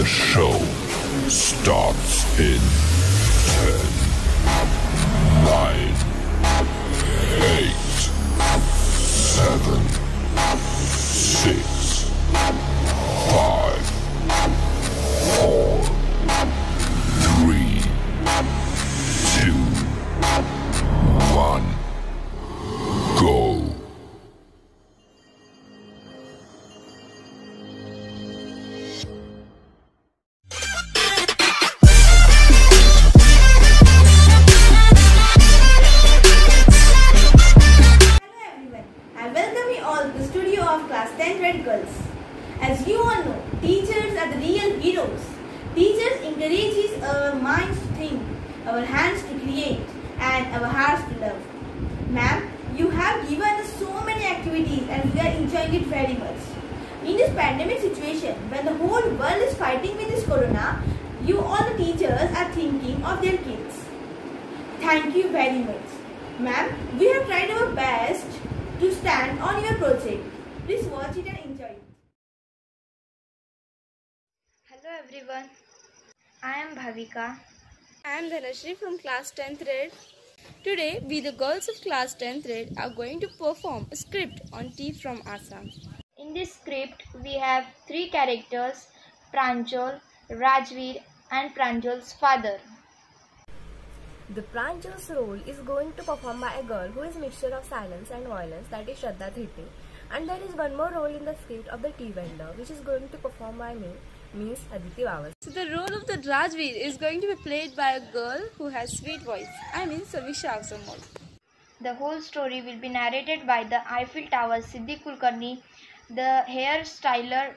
The show starts in 10, 9, of class 10 Red Girls. As you all know, teachers are the real heroes. Teachers encourages our minds to think, our hands to create, and our hearts to love. Ma'am, you have given us so many activities and we are enjoying it very much. In this pandemic situation, when the whole world is fighting with this corona, you all the teachers are thinking of their kids. Thank you very much. Ma'am, we have tried our best to stand on your project. Please watch it and enjoy it. Hello everyone, I am Bhavika. I am Dhanashri from class 10th grade. Today, we the girls of class 10th grade are going to perform a script on tea from Assam. In this script, we have three characters Pranjol, Rajveer, and Pranjol's father. The Pranjol's role is going to perform by a girl who is mixture of silence and violence that is Shraddha Thete. And there is one more role in the script of the tea vendor which is going to perform by me means Aditi Vawas. So, the role of the Rajveer is going to be played by a girl who has sweet voice. I mean, Savisha Avsamol. The whole story will be narrated by the Eiffel Tower Siddhi Kulkarni, the hair styler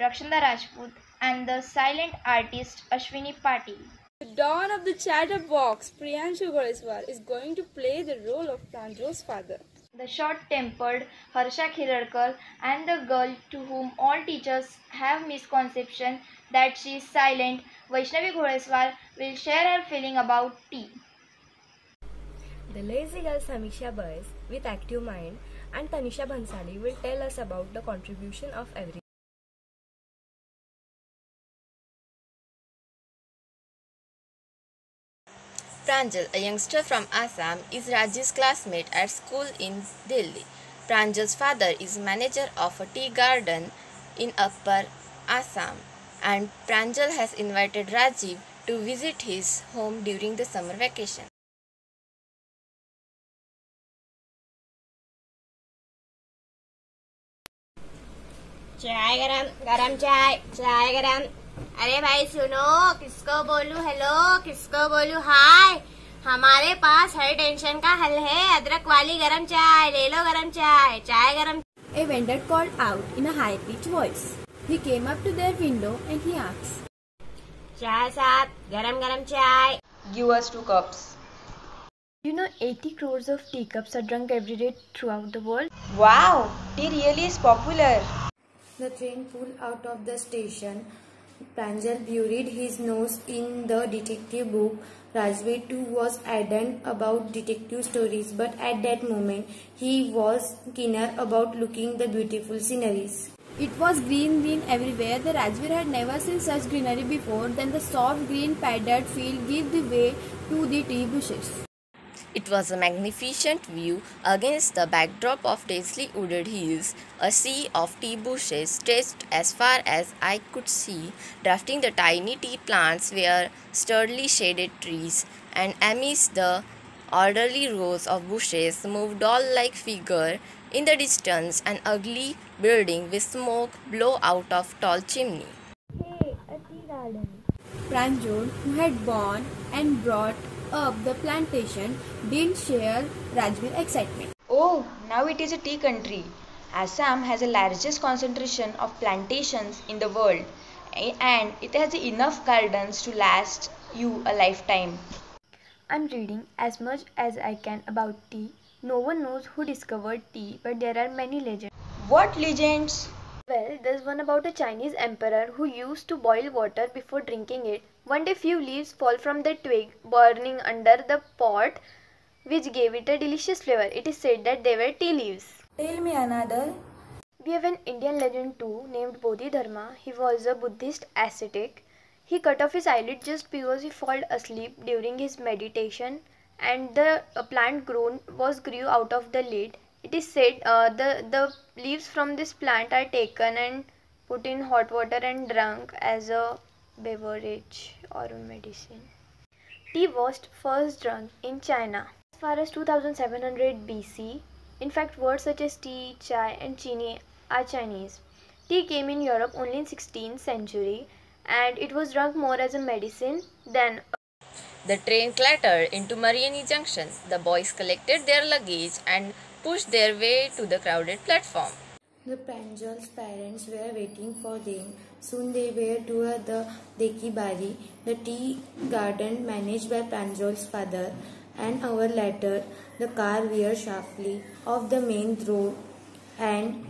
Rakshanda Rajput, and the silent artist Ashwini Patil. The Dawn of the Chatterbox, Priyanshu Goreswar, is going to play the role of Pranjal's father. The short-tempered Harsha Khirarkar and the girl to whom all teachers have misconception that she is silent, Vaishnavi Ghodeswar will share her feeling about tea. The lazy girl Samisha Boys with active mind and Tanisha Bhansali will tell us about the contribution of every Pranjal, a youngster from Assam, is Raji's classmate at school in Delhi. Pranjal's father is manager of a tea garden in Upper Assam, and Pranjal has invited Rajiv to visit his home during the summer vacation. Chai garam, garam chai, chai garam. अरे भाई सुनो किसको बोलू? Hello किसको बोलू? हाय हमारे पास हर tension का हल है। अदरक वाली गरम चाय ले लो गरम चाय। चाय गरम a vendor called out in high pitch voice he came up to their window and he asks chai साथ गरम गरम chai. Give us two cups you know 80 crore of tea cups are drunk everyday throughout the world wow tea really is popular the train pull out of the station Pranjal buried his nose in the detective book. Rajveer too was ardent about detective stories, but at that moment he was keener about looking the beautiful sceneries. It was green, green everywhere. The Rajveer had never seen such greenery before. Then the soft green padded field gave the way to the tree bushes. It was a magnificent view against the backdrop of densely wooded hills. A sea of tea bushes stretched as far as I could see. Drafting the tiny tea plants were sturdily shaded trees, and amidst the orderly rows of bushes moved doll-like figure. In the distance, an ugly building with smoke blow out of tall chimney. Hey, a tea garden. Pranjal, who had born and brought up the plantation, didn't share Rajveer's excitement. Oh, now it is a tea country. Assam has the largest concentration of plantations in the world eh, and it has enough gardens to last you a lifetime. I'm reading as much as I can about tea. No one knows who discovered tea, but there are many legends. What legends? Well, there's one about a Chinese emperor who used to boil water before drinking it. One day, few leaves fall from the twig, burning under the pot, which gave it a delicious flavor. It is said that they were tea leaves. Tell me another. We have an Indian legend too named Bodhidharma. He was a Buddhist ascetic. He cut off his eyelid just because he fell asleep during his meditation and the plant grown was grew out of the lid. It is said uh, the, the leaves from this plant are taken and put in hot water and drunk as a beverage or a medicine. Tea was first drunk in China as far as 2700 BC. In fact, words such as tea, chai, and chini are Chinese. Tea came in Europe only in 16th century and it was drunk more as a medicine than the train clattered into Mariani Junction. The boys collected their luggage and pushed their way to the crowded platform. The Pranjal's parents were waiting for them. Soon they were toward the Dekibari, the tea garden managed by Pranjal's father. An hour later, the car veered sharply off the main road and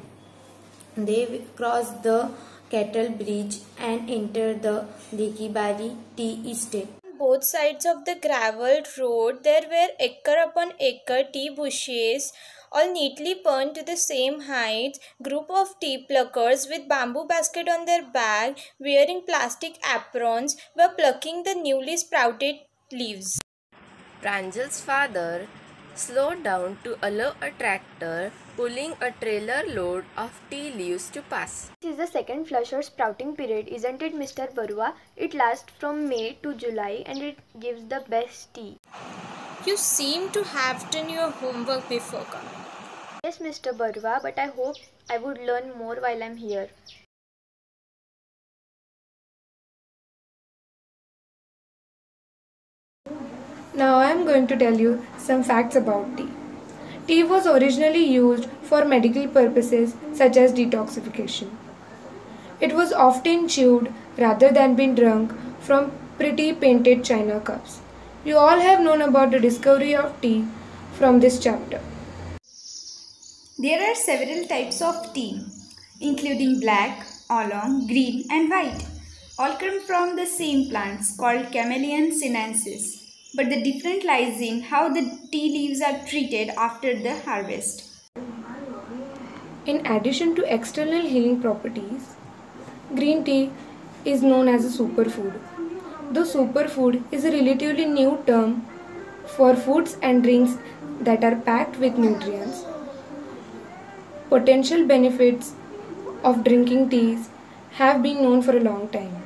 they crossed the cattle bridge and entered the Dekibari tea estate. Both sides of the gravelled road, there were acre upon acre tea bushes all neatly perched to the same height, group of tea pluckers with bamboo basket on their back, wearing plastic aprons, were plucking the newly sprouted leaves. Pranjal's father slowed down to allow a tractor pulling a trailer load of tea leaves to pass. This is the second flush or sprouting period, isn't it, Mr. Barua? It lasts from May to July and it gives the best tea. You seem to have done your homework before coming. Yes, Mr. Barua, but I hope I would learn more while I'm here. Now I am going to tell you some facts about tea. Tea was originally used for medical purposes such as detoxification. It was often chewed rather than being drunk from pretty painted china cups. You all have known about the discovery of tea from this chapter. There are several types of tea, including black, oolong, green, and white. All come from the same plants called Camellia sinensis, but the difference lies in how the tea leaves are treated after the harvest. In addition to external healing properties, green tea is known as a superfood. The superfood is a relatively new term for foods and drinks that are packed with nutrients, potential benefits of drinking teas have been known for a long time.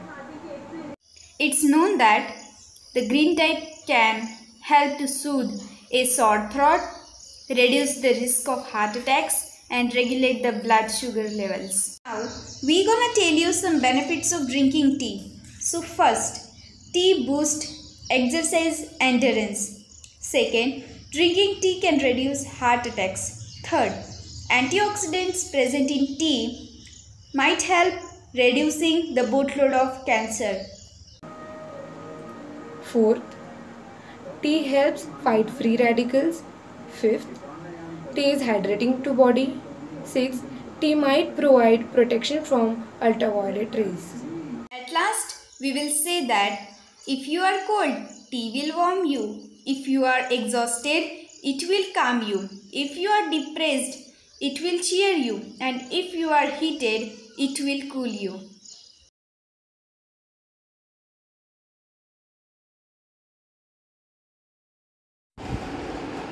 It's known that the green tea can help to soothe a sore throat, reduce the risk of heart attacks, and regulate the blood sugar levels. Now, we're gonna tell you some benefits of drinking tea. So first, tea boosts exercise endurance. Second, drinking tea can reduce heart attacks. Third, antioxidants present in tea might help reducing the boatload of cancer. Fourth, tea helps fight free radicals. Fifth, tea is hydrating to body. Sixth, tea might provide protection from ultraviolet rays. At last, we will say that if you are cold, tea will warm you. If you are exhausted, it will calm you. If you are depressed, it will cheer you. And if you are heated, it will cool you.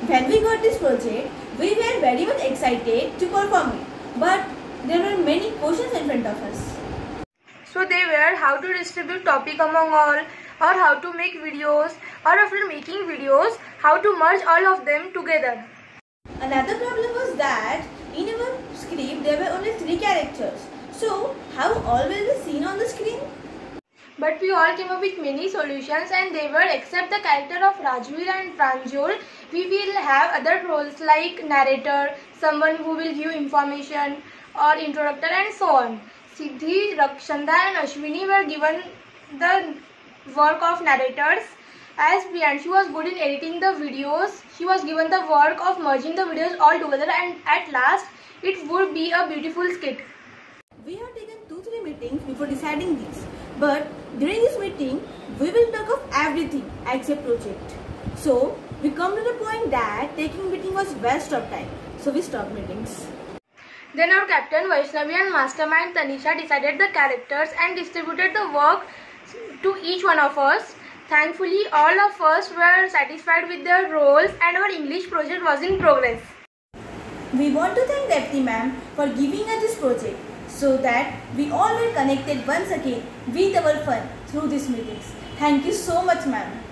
When we got this project, we were very much excited to perform it. But there were many questions in front of us. So they were how to distribute topic among all or how to make videos or after making videos how to merge all of them together. Another problem was that in our script there were only three characters. So how all will be seen on the screen? But we all came up with many solutions and they were except the character of Rajveer and Pranjul, we will have other roles like narrator, someone who will give information or introductor and so on. Siddhi, Rakshanda and Ashwini were given the work of narrators as Priyanshu was good in editing the videos, she was given the work of merging the videos all together and at last it would be a beautiful skit. We have taken 2-3 meetings before deciding this. But during this meeting, we will talk of everything except project. So, we come to the point that taking meeting was waste of time. So, we stopped meetings. Then our captain Vaishnavi and mastermind Tanisha decided the characters and distributed the work to each one of us. Thankfully, all of us were satisfied with their roles and our English project was in progress. We want to thank Deputy Ma'am for giving us this project so that we all were connected once again with our fun through these meetings. Thank you so much, Ma'am.